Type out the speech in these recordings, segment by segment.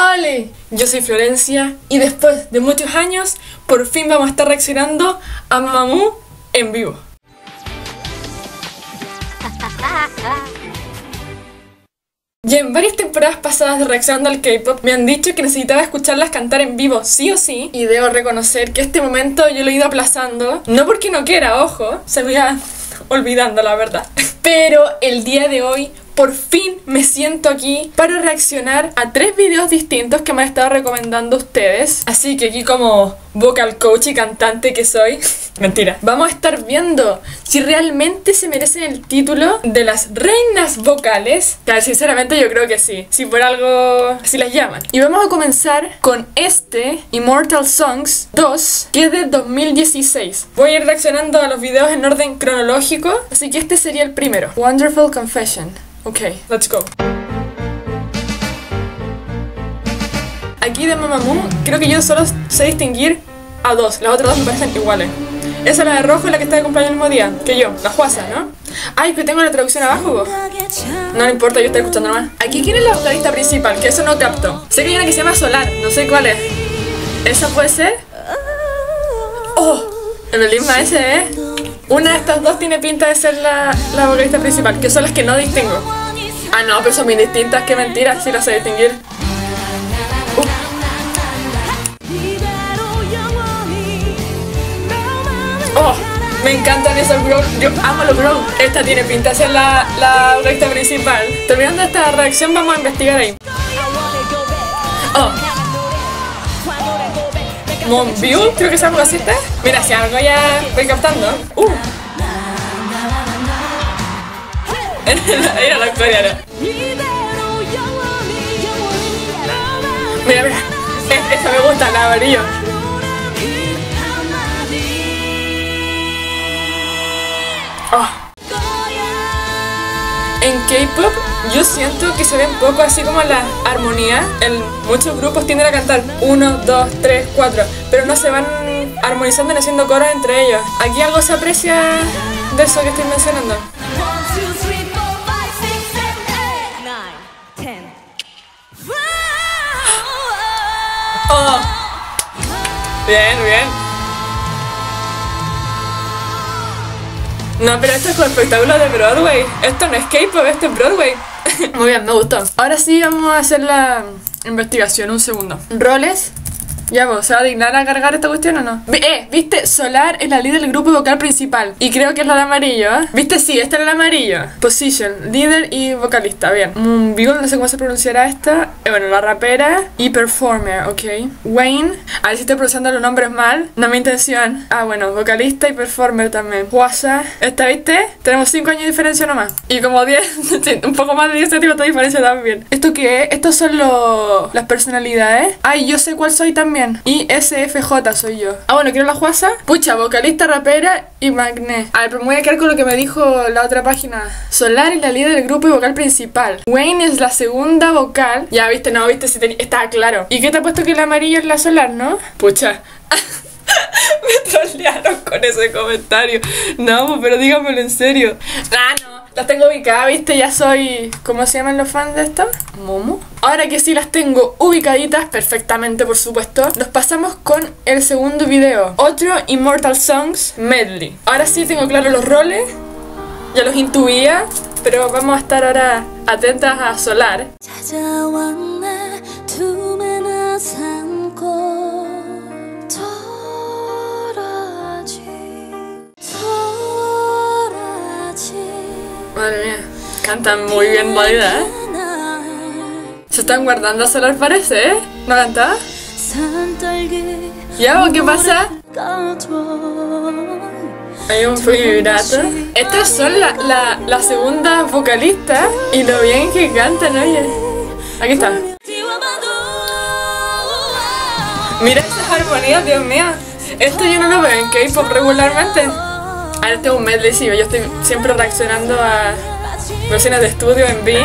Hola, yo soy Florencia y después de muchos años, por fin vamos a estar reaccionando a Mamamoo en vivo. Y en varias temporadas pasadas de reaccionando al K-pop me han dicho que necesitaba escucharlas cantar en vivo sí o sí y debo reconocer que este momento yo lo he ido aplazando, no porque no quiera, ojo, se me iba olvidando la verdad. Pero el día de hoy por fin me siento aquí para reaccionar a tres videos distintos que me han estado recomendando ustedes. Así que aquí como vocal coach y cantante que soy, mentira, vamos a estar viendo si realmente se merecen el título de las reinas vocales. Que sinceramente yo creo que sí, si por algo así las llaman. Y vamos a comenzar con este Immortal Songs 2, que es de 2016. Voy a ir reaccionando a los videos en orden cronológico, así que este sería el primero. Wonderful Confession. Ok, let's go. Aquí de Mamamoo, creo que yo solo sé distinguir a dos. Las otras dos me parecen iguales. Esa es la de rojo y la que está de cumpleaños el mismo día que yo, la Juasa, ¿no? Ay, que tengo la traducción abajo, vos. No, no importa, yo estoy escuchando nomás. Aquí, ¿quién es la vocalista principal? Que eso no capto. Sé que hay una que se llama Solar, no sé cuál es. ¿Esa puede ser? ¡Oh! El Melisma ese, ¿eh? Una de estas dos tiene pinta de ser la, la vocalista principal, que son las que no distingo. Ah, no, pero son bien distintas, qué mentira, sí las sé distinguir. Oh, me encantan esos grown, yo amo los grown. Esta tiene pinta de ser la, la vocalista principal. Terminando esta reacción vamos a investigar ahí. Oh. Monview, creo que se llama así, Mira, si algo ya voy captando. Uh. Era la coreana. Mira, mira. Esta me gusta, la amarillo. Oh. En K-pop yo siento que se ve un poco así como la armonía. En muchos grupos tienden a cantar 1, 2, 3, 4, pero no se van armonizando ni haciendo coros entre ellos. Aquí algo se aprecia de eso que estoy mencionando. Bien, bien. No, pero esto es como espectáculo de Broadway. Esto no es K-pop, esto es Broadway. Muy bien, me gustó. Ahora sí vamos a hacer la investigación, un segundo. Roles ya, vos, ¿se va a dignar a cargar esta cuestión o no? Eh, ¿viste? Solar es la líder del grupo vocal principal. Y creo que es la de amarillo, ¿eh? ¿Viste? Sí, esta es la de amarillo. Position, líder y vocalista, bien. Mm, no sé cómo se pronunciará esta. Eh, bueno, la rapera y performer, ok. Wayne, a ver si estoy pronunciando los nombres mal. No mi intención. Ah, bueno, vocalista y performer también. Huasa, esta, ¿viste? Tenemos 5 años de diferencia nomás. Y como 10, un poco más de 10 centímetros de diferencia también. ¿Esto qué es? Estos son los, las personalidades. Ay, yo sé cuál soy también. Y SFJ soy yo. Ah, bueno, quiero la Juasa. Pucha, vocalista, rapera y magné. A ver, pero me voy a quedar con lo que me dijo la otra página. Solar es la líder del grupo y vocal principal. Wayne es la segunda vocal. Ya, viste, no, viste, si estaba claro. ¿Y qué te ha puesto que el amarillo es la solar, no? Pucha. me trolearon con ese comentario. No, pero dígamelo en serio. Ah, no. Las tengo ubicadas, ¿viste? Ya soy... ¿Cómo se llaman los fans de esto? Momo. Ahora que sí las tengo ubicaditas perfectamente, por supuesto, nos pasamos con el segundo video. Otro Immortal Songs Medley. Ahora sí tengo claro los roles. Ya los intuía, pero vamos a estar ahora atentas a Solar. Madre mía, cantan muy bien Valida, ¿eh? Se están guardando a Solar parece, ¿eh? ¿No canta? ¿Ya? ¿Qué pasa? Hay un vibrato. Estas son la, la, la segunda vocalista y lo bien que cantan, oye. Aquí está. Mira esas armonías, Dios mío. Esto yo no lo veo en K-pop regularmente. Ahora es un medley, sí, yo estoy siempre reaccionando a versiones de estudio en B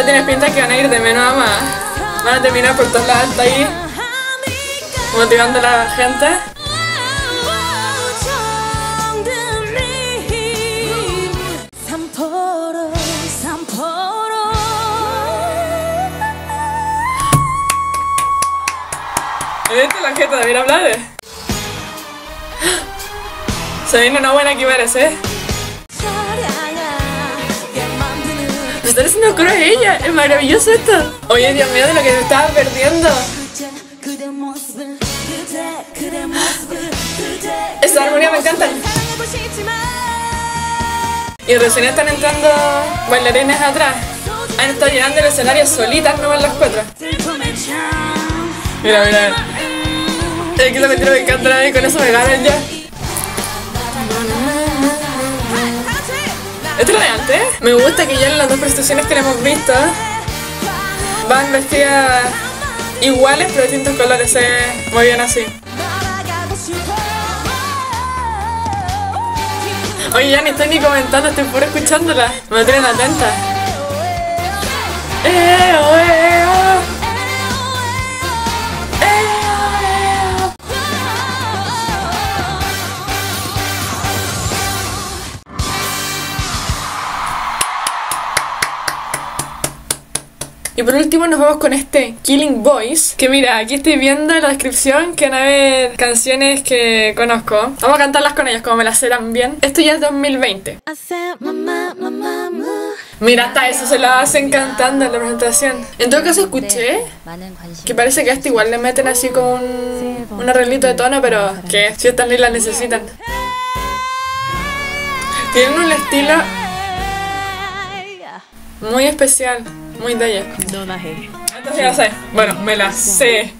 ya tienes pinta que van a ir de menos a más. Van a terminar por todos lados hasta ahí, motivando a la gente. ¿Viste la gente de hablar? Se viene una buena que parece. ¿eh? Me está haciendo coro ella, es maravilloso esto. Oye, Dios mío, de lo que te estaba perdiendo. Esa armonía me encanta. Y recién están entrando bailarines atrás. Han estado llenando el escenario solitas, no van las cuatro. Mira, mira. Es que lo que me encanta y con eso me ganan ya. ¿Esto es de antes? Me gusta que ya en las dos prestaciones que hemos visto van vestidas iguales pero distintos colores. Se muy bien así. Oye, ya ni estoy ni comentando, estoy puro escuchándola. Me tienen atenta. Eh, oh, eh, oh. Y por último nos vamos con este Killing Boys. Que mira, aquí estoy viendo en la descripción que van a haber canciones que conozco. Vamos a cantarlas con ellos como me las sé bien. Esto ya es 2020. Mira, hasta eso se lo hacen cantando en la presentación. En todo caso escuché que parece que a este igual le meten así como un, un arreglito de tono, pero que si estas ni las necesitan. Tienen un estilo muy especial, muy de No la. Entonces la sé. Bueno, me la sé.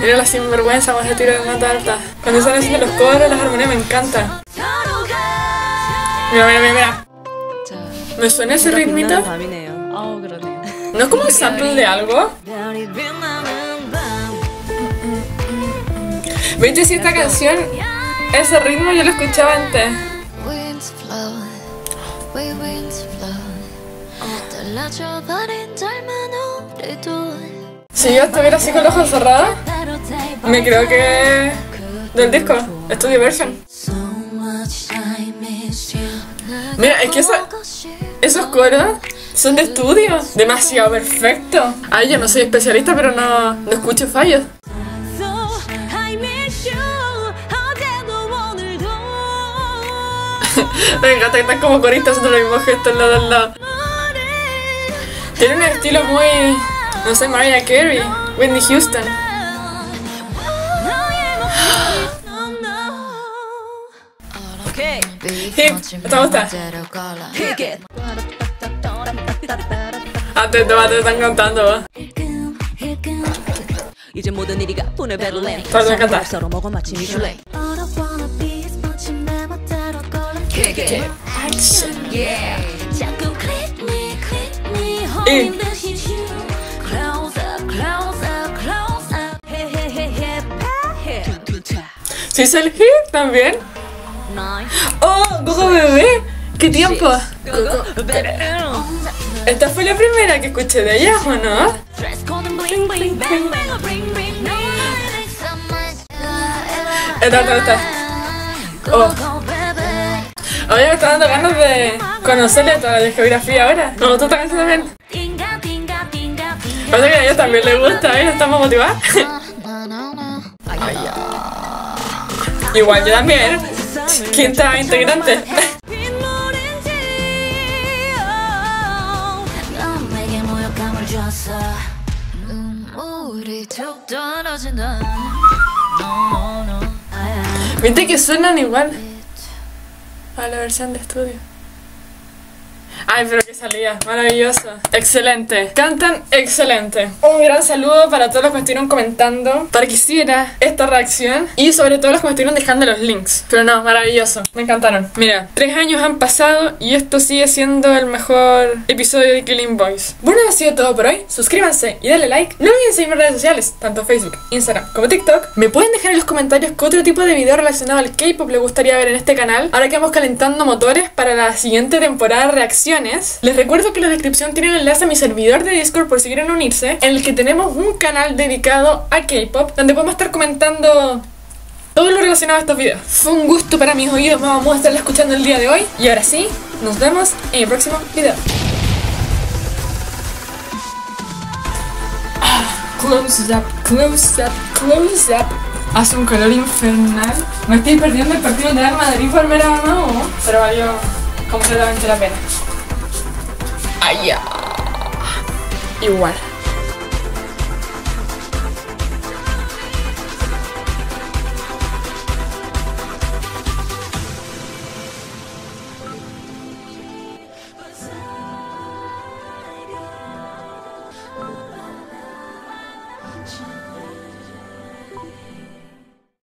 Mira la sinvergüenza más retiro de una tarta. Cuando están haciendo los coros, las armonías me encantan. Mira, mira, mira, mira. ¿Me suena ese ritmito? ¿No es como un sample de algo? ¿Veis? Yo sí, esta canción, ese ritmo yo lo escuchaba antes. Si yo estuviera así con los ojos cerrados, me creo que del disco, Studio Version. Mira, es que esa, esos coros son de estudio. Demasiado perfecto. Ay, yo no soy especialista, pero no, no escucho fallos. Me encanta que están como coristas haciendo los mismos gestos lado al lado. Tiene un estilo muy. No sé, Mariah Carey, Whitney Houston. Hip, ¿te gusta? Hip. it. Antes de te están cantando, ¿va? 이제 모든 일이 가뿐해 배틀랜. Todo me encanta. 서로 먹어 마치 미슐랭. Kick it. 자꾸 click me, click me, 이. holding the heat you. Close up, close up, close up. Hey hey hey hey. Hip. 둔둔차. ¿Sí es el hip también? Nine. ¡Oh, Gogo Bebé! ¿Qué tiempo? Go better. Esta fue la primera que escuché de ella, ¿o no? Esta, esta, esta. Oh. me está dando ganas de conocerle toda la discografía ahora. Esta canción también. Tinga. Parece que a ella también le gusta, ¿eh? Estamos na. Igual yo también. Quinta integrante. 모욕감을 줬어. 눈물이 툭 떨어진다. No, no, no. 아야. Viste que suenan igual a la versión de estudio. Ay, pero que salía, maravilloso. Excelente. Cantan excelente. Un gran saludo para todos los que me estuvieron comentando para que hiciera esta reacción y sobre todo los que me estuvieron dejando los links. Pero no, maravilloso. Me encantaron. Mira, tres años han pasado y esto sigue siendo el mejor episodio de Killing Boys. Bueno, ha sido todo por hoy. Suscríbanse y denle like. No olviden seguirme en redes sociales, tanto Facebook, Instagram como TikTok. Me pueden dejar en los comentarios qué otro tipo de video relacionado al K-pop les gustaría ver en este canal. Ahora que vamos calentando motores para la siguiente temporada de Les recuerdo que en la descripción tienen enlace a mi servidor de Discord por si quieren unirse, en el que tenemos un canal dedicado a K-pop, donde podemos estar comentando todo lo relacionado a estos videos. Fue un gusto para mis oídos, vamos a estarla escuchando el día de hoy. Y ahora sí, nos vemos en el próximo video. Ah, Close up, close up, close up. Hace un calor infernal. Me estoy perdiendo el partido de Real Madrid por pero valió completamente la pena. Ay, ya. Igual.